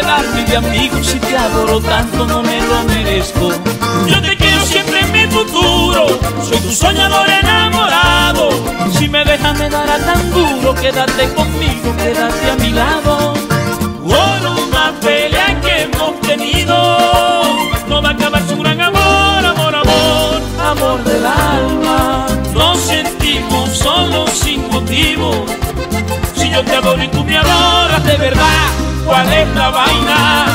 rodearme de amigos si te adoro tanto no me lo merezco. Yo te quiero siempre en mi futuro, soy tu soñador enamorado. Si me dejas me dará tan duro, quédate conmigo, quédate a mi lado. Por una pelea que hemos tenido, no va a acabar su gran amor, amor, amor, amor del alma. Nos sentimos solos sin motivo. Si yo te adoro y tú me adoras de verdad, ¿cuál es la vaina?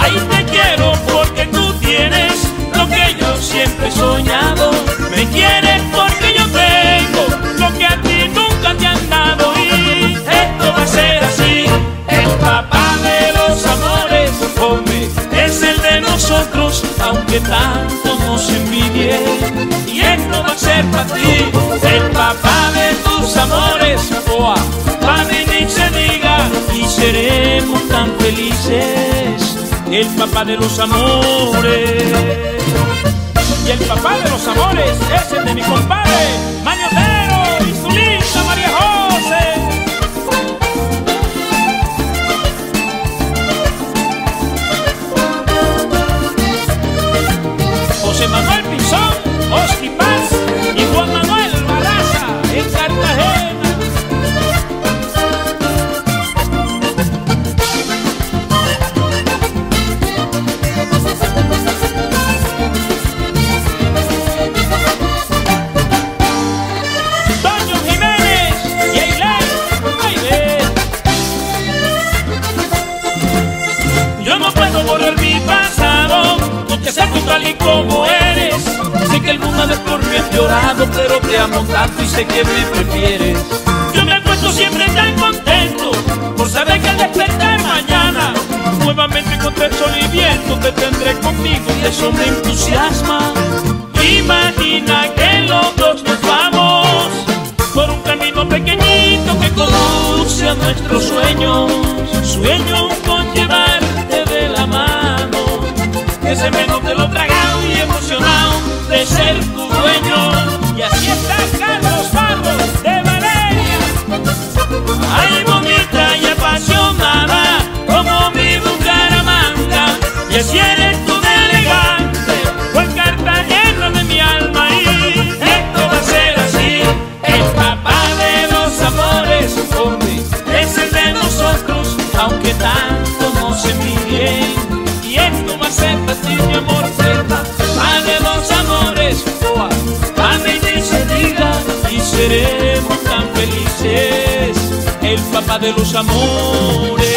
¡Ay! Te quiero porque tú tienes lo que yo siempre he soñado. Me quieres porque yo tengo lo que a ti nunca te han dado. Y esto va a ser así. El papá de los amores, hombre, es el de nosotros, aunque tanto nos envidien. Y esto va a ser para ti. El papá de tus amores, oa, para ni se diga. Y seremos tan felices. El papá de los amores. Y el papá de los amores es el de mi compadre, Mañotero y su linda María José. José Manuel y como eres. Sé que mundo de por me ha llorado, pero te amo tanto y sé que me prefieres. Yo me acuesto siempre tan contento por saber que al despertar mañana nuevamente contra el sol y viento te tendré conmigo y eso me entusiasma. Imagina que los dos nos vamos por un camino pequeñito que conduce a nuestros sueños. Sueño seremos tan felices, el papá de los amores.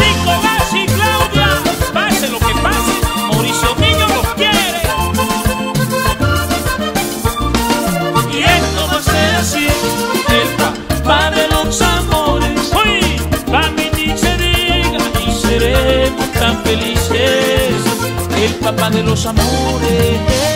Nicolás y Claudia, pase lo que pase, Mauricio Niño los quiere. Y esto va a ser así, el papá de los amores. Uy, va mi ni se y seremos tan felices, el papá de los amores.